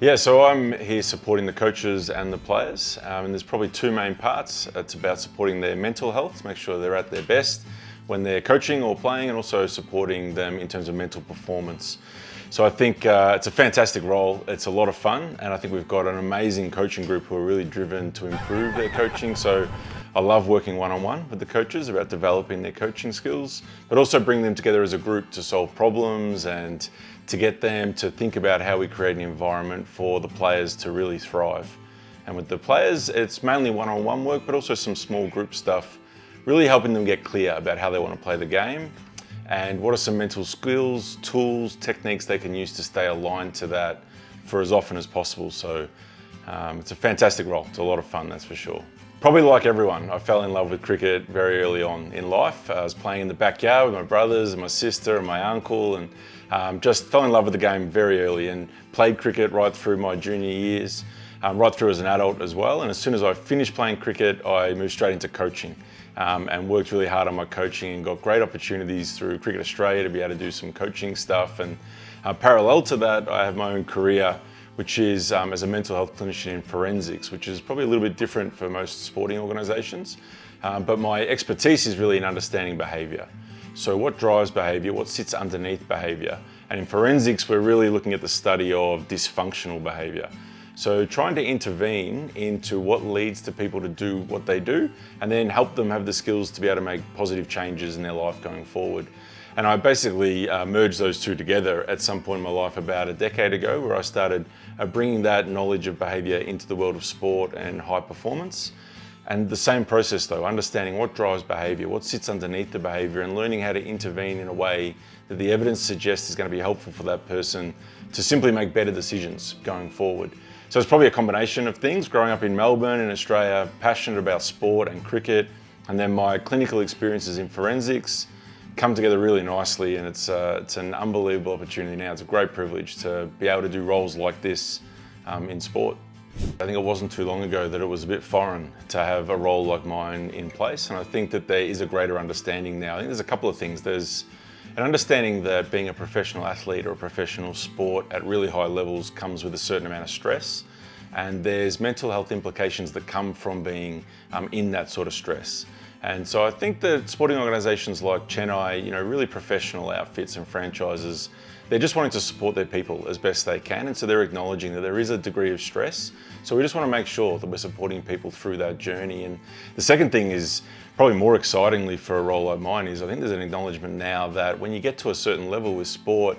Yeah, so I'm here supporting the coaches and the players, um, and there's probably two main parts. It's about supporting their mental health to make sure they're at their best when they're coaching or playing, and also supporting them in terms of mental performance. So I think uh, it's a fantastic role. It's a lot of fun, and I think we've got an amazing coaching group who are really driven to improve their coaching. So I love working one-on-one with the coaches about developing their coaching skills, but also bring them together as a group to solve problems and to get them to think about how we create an environment for the players to really thrive. And with the players, it's mainly one-on-one work, but also some small group stuff, really helping them get clear about how they want to play the game and what are some mental skills, tools, techniques they can use to stay aligned to that for as often as possible. So um, it's a fantastic role. It's a lot of fun, that's for sure. Probably like everyone, I fell in love with cricket very early on in life. I was playing in the backyard with my brothers and my sister and my uncle and um, just fell in love with the game very early and played cricket right through my junior years, um, right through as an adult as well. And as soon as I finished playing cricket, I moved straight into coaching um, and worked really hard on my coaching and got great opportunities through Cricket Australia to be able to do some coaching stuff. And uh, parallel to that, I have my own career which is um, as a mental health clinician in forensics, which is probably a little bit different for most sporting organisations. Um, but my expertise is really in understanding behaviour. So what drives behaviour, what sits underneath behaviour? And in forensics, we're really looking at the study of dysfunctional behaviour. So trying to intervene into what leads to people to do what they do and then help them have the skills to be able to make positive changes in their life going forward. And I basically uh, merged those two together at some point in my life about a decade ago where I started uh, bringing that knowledge of behaviour into the world of sport and high performance. And the same process though, understanding what drives behaviour, what sits underneath the behaviour and learning how to intervene in a way that the evidence suggests is going to be helpful for that person to simply make better decisions going forward. So it's probably a combination of things, growing up in Melbourne in Australia, passionate about sport and cricket, and then my clinical experiences in forensics, come together really nicely and it's, uh, it's an unbelievable opportunity now. It's a great privilege to be able to do roles like this um, in sport. I think it wasn't too long ago that it was a bit foreign to have a role like mine in place and I think that there is a greater understanding now. I think there's a couple of things. There's an understanding that being a professional athlete or a professional sport at really high levels comes with a certain amount of stress and there's mental health implications that come from being um, in that sort of stress. And so I think that sporting organisations like Chennai, you know, really professional outfits and franchises, they're just wanting to support their people as best they can. And so they're acknowledging that there is a degree of stress. So we just want to make sure that we're supporting people through that journey. And the second thing is probably more excitingly for a role like mine is I think there's an acknowledgement now that when you get to a certain level with sport,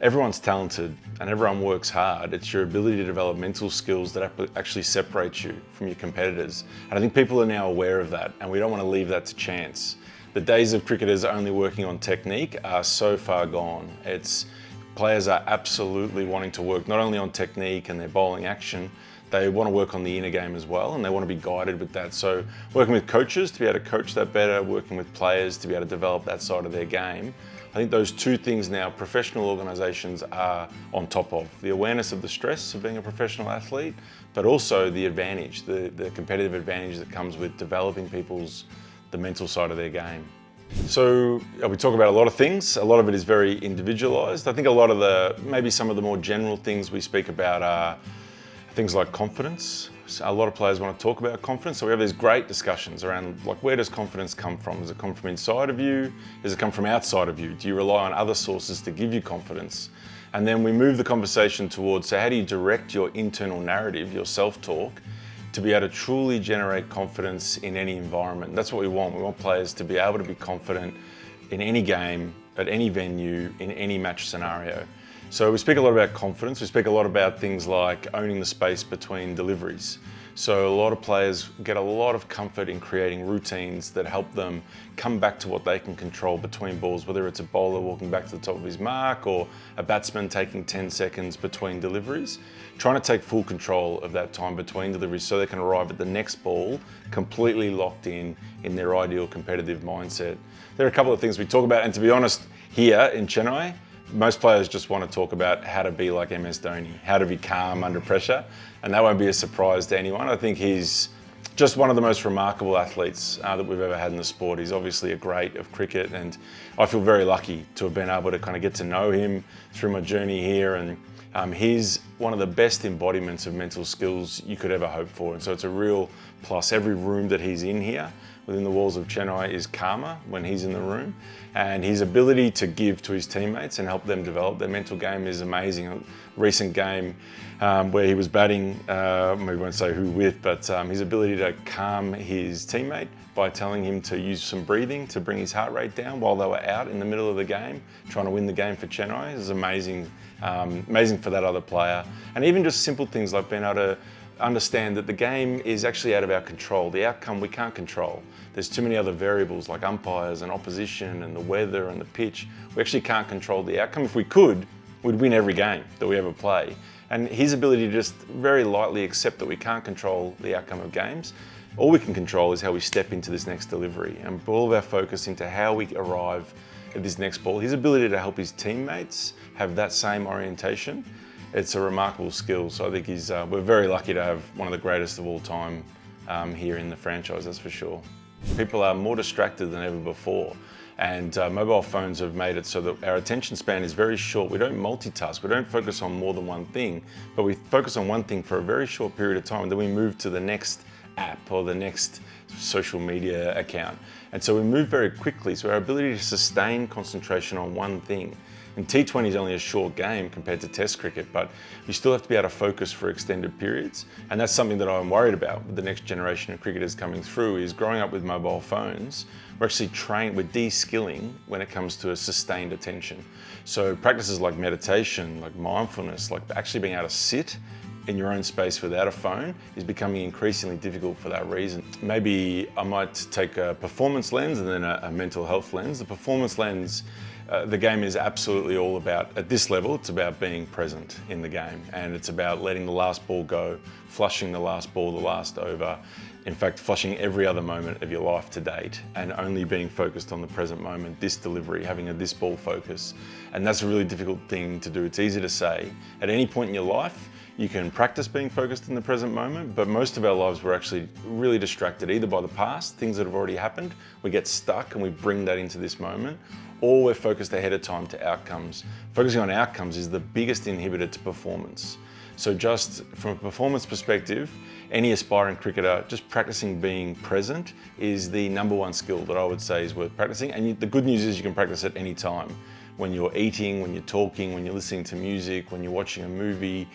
Everyone's talented and everyone works hard. It's your ability to develop mental skills that actually separates you from your competitors. And I think people are now aware of that and we don't want to leave that to chance. The days of cricketers only working on technique are so far gone. It's players are absolutely wanting to work not only on technique and their bowling action, they want to work on the inner game as well and they want to be guided with that. So working with coaches to be able to coach that better, working with players to be able to develop that side of their game I think those two things now professional organisations are on top of. The awareness of the stress of being a professional athlete, but also the advantage, the, the competitive advantage that comes with developing people's, the mental side of their game. So uh, we talk about a lot of things. A lot of it is very individualised. I think a lot of the, maybe some of the more general things we speak about are things like confidence, a lot of players want to talk about confidence, so we have these great discussions around like where does confidence come from? Does it come from inside of you? Does it come from outside of you? Do you rely on other sources to give you confidence? And then we move the conversation towards so how do you direct your internal narrative, your self-talk, to be able to truly generate confidence in any environment. That's what we want. We want players to be able to be confident in any game, at any venue, in any match scenario. So we speak a lot about confidence. We speak a lot about things like owning the space between deliveries. So a lot of players get a lot of comfort in creating routines that help them come back to what they can control between balls, whether it's a bowler walking back to the top of his mark or a batsman taking 10 seconds between deliveries. Trying to take full control of that time between deliveries so they can arrive at the next ball completely locked in in their ideal competitive mindset. There are a couple of things we talk about and to be honest, here in Chennai, most players just want to talk about how to be like MS Dhoni, how to be calm under pressure, and that won't be a surprise to anyone. I think he's just one of the most remarkable athletes uh, that we've ever had in the sport. He's obviously a great of cricket, and I feel very lucky to have been able to kind of get to know him through my journey here. And Um, he's one of the best embodiments of mental skills you could ever hope for. And so it's a real plus. Every room that he's in here within the walls of Chennai is Karma when he's in the room. And his ability to give to his teammates and help them develop their mental game is amazing. A recent game um, where he was batting, uh, maybe won't say who with, but um, his ability to calm his teammate by telling him to use some breathing to bring his heart rate down while they were out in the middle of the game, trying to win the game for Chennai is amazing, um, amazing for that other player. And even just simple things like being able to understand that the game is actually out of our control. The outcome we can't control. There's too many other variables like umpires and opposition and the weather and the pitch. We actually can't control the outcome. If we could, we'd win every game that we ever play. And his ability to just very lightly accept that we can't control the outcome of games. All we can control is how we step into this next delivery and all of our focus into how we arrive at this next ball. His ability to help his teammates have that same orientation it's a remarkable skill. So I think he's, uh, we're very lucky to have one of the greatest of all time um, here in the franchise, that's for sure. People are more distracted than ever before. And uh, mobile phones have made it so that our attention span is very short. We don't multitask, we don't focus on more than one thing, but we focus on one thing for a very short period of time, and then we move to the next app or the next social media account. And so we move very quickly, so our ability to sustain concentration on one thing and T20 is only a short game compared to Test cricket, but you still have to be able to focus for extended periods. And that's something that I'm worried about with the next generation of cricketers coming through is growing up with mobile phones, we're actually trained, we're de-skilling when it comes to a sustained attention. So practices like meditation, like mindfulness, like actually being able to sit in your own space without a phone is becoming increasingly difficult for that reason. Maybe I might take a performance lens and then a, a mental health lens. The performance lens uh, the game is absolutely all about, at this level, it's about being present in the game and it's about letting the last ball go, flushing the last ball, the last over, in fact, flushing every other moment of your life to date and only being focused on the present moment, this delivery, having a this ball focus. And that's a really difficult thing to do. It's easy to say. At any point in your life, you can practice being focused in the present moment, but most of our lives we're actually really distracted either by the past, things that have already happened, we get stuck and we bring that into this moment, or we're focused ahead of time to outcomes. Focusing on outcomes is the biggest inhibitor to performance. So just from a performance perspective, any aspiring cricketer, just practicing being present is the number one skill that I would say is worth practicing. And the good news is you can practice at any time. When you're eating, when you're talking, when you're listening to music, when you're watching a movie,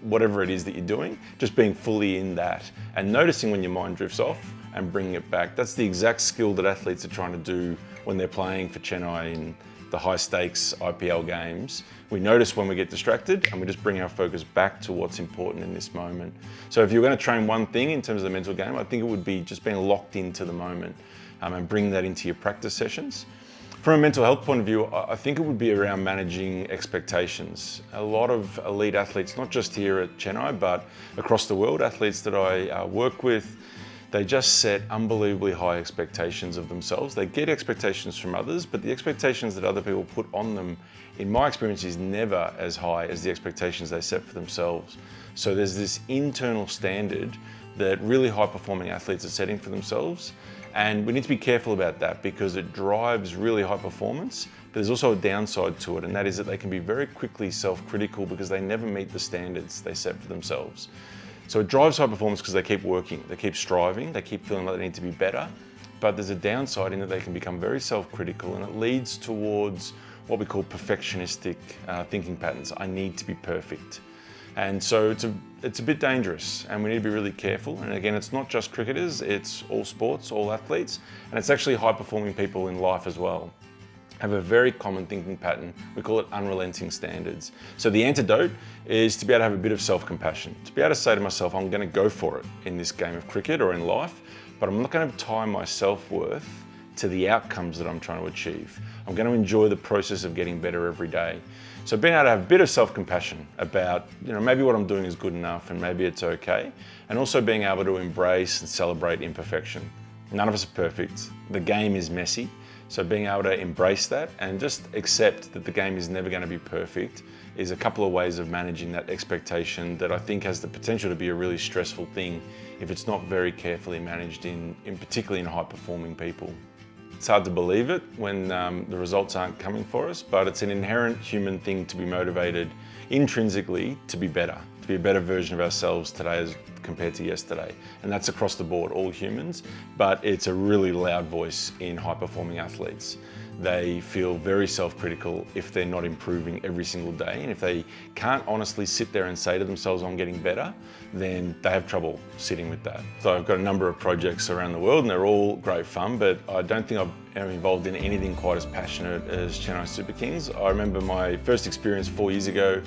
whatever it is that you're doing, just being fully in that and noticing when your mind drifts off and bringing it back. That's the exact skill that athletes are trying to do when they're playing for Chennai in the high stakes IPL games. We notice when we get distracted and we just bring our focus back to what's important in this moment. So if you're going to train one thing in terms of the mental game, I think it would be just being locked into the moment um, and bring that into your practice sessions. From a mental health point of view, I think it would be around managing expectations. A lot of elite athletes, not just here at Chennai, but across the world, athletes that I uh, work with, they just set unbelievably high expectations of themselves. They get expectations from others, but the expectations that other people put on them, in my experience, is never as high as the expectations they set for themselves. So there's this internal standard that really high performing athletes are setting for themselves. And we need to be careful about that because it drives really high performance, but there's also a downside to it, and that is that they can be very quickly self critical because they never meet the standards they set for themselves. So it drives high performance because they keep working, they keep striving, they keep feeling like they need to be better. But there's a downside in that they can become very self-critical and it leads towards what we call perfectionistic uh, thinking patterns. I need to be perfect. And so it's a, it's a bit dangerous and we need to be really careful. And again, it's not just cricketers, it's all sports, all athletes, and it's actually high performing people in life as well have a very common thinking pattern. We call it unrelenting standards. So the antidote is to be able to have a bit of self-compassion, to be able to say to myself, I'm going to go for it in this game of cricket or in life, but I'm not going to tie my self-worth to the outcomes that I'm trying to achieve. I'm going to enjoy the process of getting better every day. So being able to have a bit of self-compassion about, you know, maybe what I'm doing is good enough and maybe it's okay. And also being able to embrace and celebrate imperfection. None of us are perfect. The game is messy. So being able to embrace that and just accept that the game is never going to be perfect is a couple of ways of managing that expectation that I think has the potential to be a really stressful thing if it's not very carefully managed in, in particularly in high performing people. It's hard to believe it when um, the results aren't coming for us, but it's an inherent human thing to be motivated intrinsically to be better, to be a better version of ourselves today as compared to yesterday. And that's across the board, all humans, but it's a really loud voice in high performing athletes. They feel very self-critical if they're not improving every single day. And if they can't honestly sit there and say to themselves, I'm getting better, then they have trouble sitting with that. So I've got a number of projects around the world and they're all great fun, but I don't think I've am involved in anything quite as passionate as Chennai Super Kings. I remember my first experience four years ago,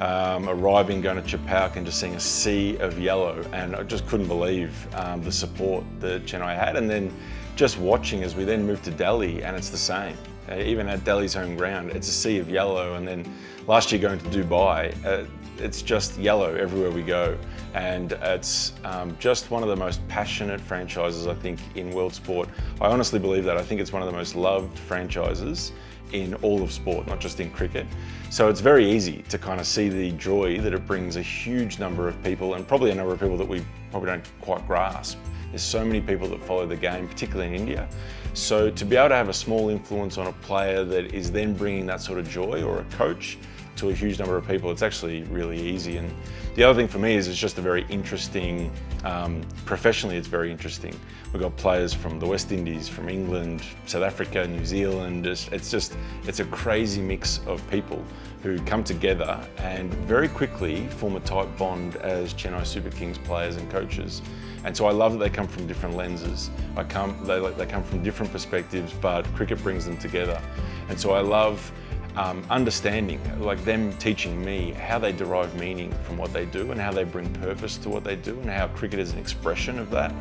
um, arriving, going to Chepauk and just seeing a sea of yellow and I just couldn't believe um, the support that Chennai had and then just watching as we then moved to Delhi and it's the same. Uh, even at Delhi's home ground, it's a sea of yellow and then last year going to Dubai, uh, it's just yellow everywhere we go. And it's um, just one of the most passionate franchises, I think, in world sport. I honestly believe that. I think it's one of the most loved franchises in all of sport, not just in cricket. So it's very easy to kind of see the joy that it brings a huge number of people and probably a number of people that we probably don't quite grasp. There's so many people that follow the game, particularly in India. So to be able to have a small influence on a player that is then bringing that sort of joy or a coach to a huge number of people, it's actually really easy. And the other thing for me is it's just a very interesting, um, professionally it's very interesting. We've got players from the West Indies, from England, South Africa, New Zealand. It's just, it's a crazy mix of people who come together and very quickly form a tight bond as Chennai Super Kings players and coaches. And so I love that they come from different lenses. I come, they, they come from different perspectives, but cricket brings them together. And so I love um, understanding, like them teaching me how they derive meaning from what they do and how they bring purpose to what they do and how cricket is an expression of that.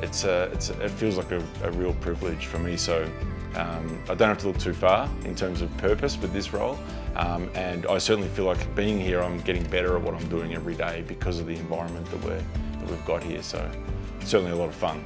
It's a, it's a, it feels like a, a, real privilege for me. So um, I don't have to look too far in terms of purpose with this role. Um, and I certainly feel like being here, I'm getting better at what I'm doing every day because of the environment that, we're, that we've got here. So certainly a lot of fun.